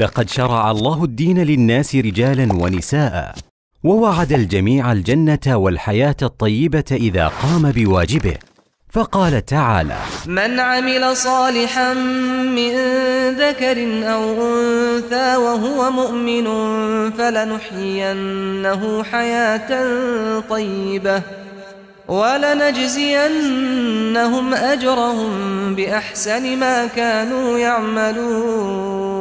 لقد شرع الله الدين للناس رجالا ونساء ووعد الجميع الجنة والحياة الطيبة إذا قام بواجبه. فقال تعالى من عمل صالحا من ذكر أو أنثى وهو مؤمن فلنحيينه حياة طيبة ولنجزينهم أجرهم بأحسن ما كانوا يعملون.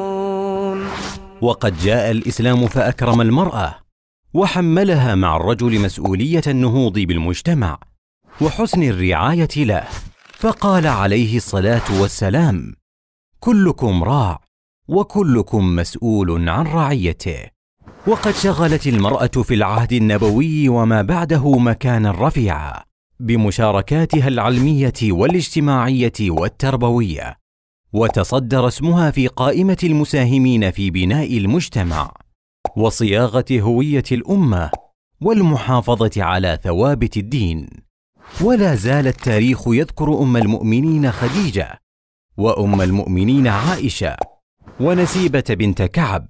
وقد جاء الإسلام فأكرم المرأة وحملها مع الرجل مسؤولية النهوض بالمجتمع وحسن الرعاية له فقال عليه الصلاة والسلام كلكم راع وكلكم مسؤول عن رعيته وقد شغلت المرأة في العهد النبوي وما بعده مكانا رفيعا بمشاركاتها العلمية والاجتماعية والتربوية وتصدر اسمها في قائمة المساهمين في بناء المجتمع وصياغة هوية الأمة والمحافظة على ثوابت الدين. ولا زال التاريخ يذكر أم المؤمنين خديجة وأم المؤمنين عائشة ونسيبة بنت كعب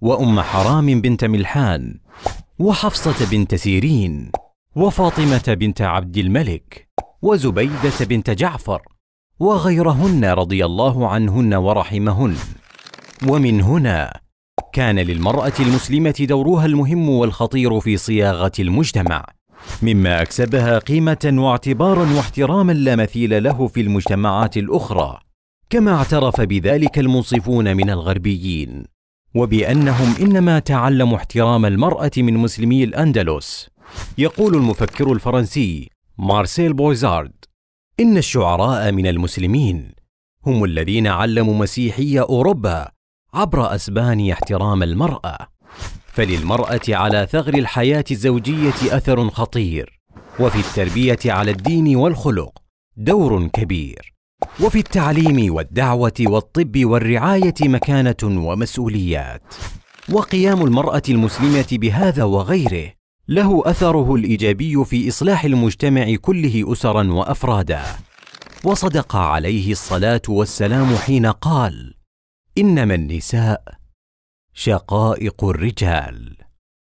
وأم حرام بنت ملحان وحفصة بنت سيرين وفاطمة بنت عبد الملك وزبيدة بنت جعفر وغيرهن رضي الله عنهن ورحمهن. ومن هنا كان للمرأة المسلمة دورها المهم والخطير في صياغة المجتمع مما أكسبها قيمة واعتبارا واحتراما لا مثيل له في المجتمعات الأخرى كما اعترف بذلك المنصفون من الغربيين. وبأنهم إنما تعلموا احترام المرأة من مسلمي الأندلس يقول المفكر الفرنسي مارسيل بويزارد. إن الشعراء من المسلمين هم الذين علموا مسيحي أوروبا عبر اسبانيا احترام المرأة. فللمرأة على ثغر الحياة الزوجية أثر خطير وفي التربية على الدين والخلق دور كبير وفي التعليم والدعوة والطب والرعاية مكانة ومسؤوليات. وقيام المرأة المسلمة بهذا وغيره له أثره الإيجابي في إصلاح المجتمع كله أسرا وأفرادا. وصدق عليه الصلاة والسلام حين قال إنما النساء شقائق الرجال.